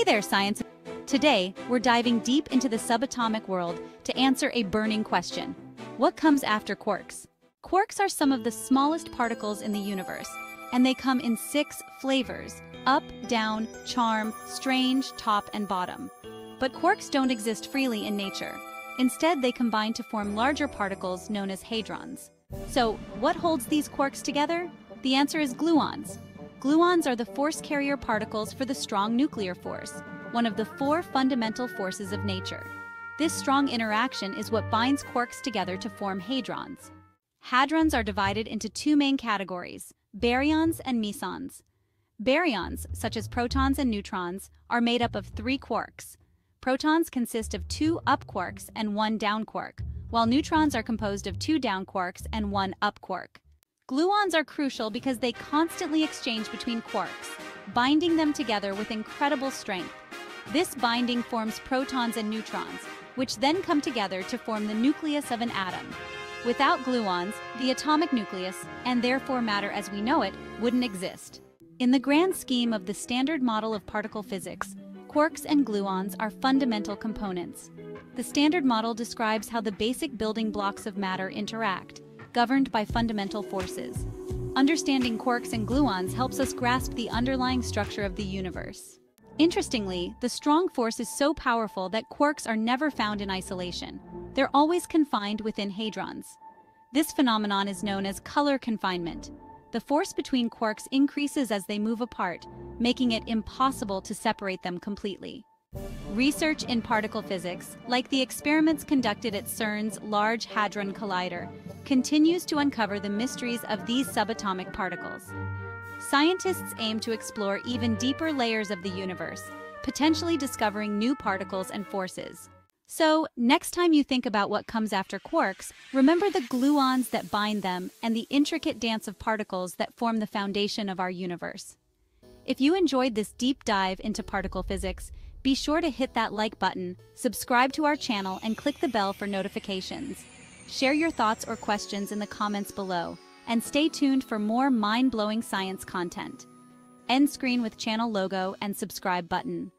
Hey there, science! Today, we're diving deep into the subatomic world to answer a burning question. What comes after quarks? Quarks are some of the smallest particles in the universe, and they come in six flavors, up, down, charm, strange, top, and bottom. But quarks don't exist freely in nature. Instead, they combine to form larger particles known as hadrons. So, what holds these quarks together? The answer is gluons. Gluons are the force carrier particles for the strong nuclear force, one of the four fundamental forces of nature. This strong interaction is what binds quarks together to form hadrons. Hadrons are divided into two main categories, baryons and mesons. Baryons, such as protons and neutrons, are made up of three quarks. Protons consist of two up quarks and one down quark, while neutrons are composed of two down quarks and one up quark. Gluons are crucial because they constantly exchange between quarks, binding them together with incredible strength. This binding forms protons and neutrons, which then come together to form the nucleus of an atom. Without gluons, the atomic nucleus, and therefore matter as we know it, wouldn't exist. In the grand scheme of the standard model of particle physics, quarks and gluons are fundamental components. The standard model describes how the basic building blocks of matter interact, governed by fundamental forces. Understanding quarks and gluons helps us grasp the underlying structure of the universe. Interestingly, the strong force is so powerful that quarks are never found in isolation. They're always confined within hadrons. This phenomenon is known as color confinement. The force between quarks increases as they move apart, making it impossible to separate them completely. Research in particle physics, like the experiments conducted at CERN's Large Hadron Collider, continues to uncover the mysteries of these subatomic particles. Scientists aim to explore even deeper layers of the universe, potentially discovering new particles and forces. So, next time you think about what comes after quarks, remember the gluons that bind them and the intricate dance of particles that form the foundation of our universe. If you enjoyed this deep dive into particle physics, be sure to hit that like button, subscribe to our channel, and click the bell for notifications. Share your thoughts or questions in the comments below, and stay tuned for more mind-blowing science content. End screen with channel logo and subscribe button.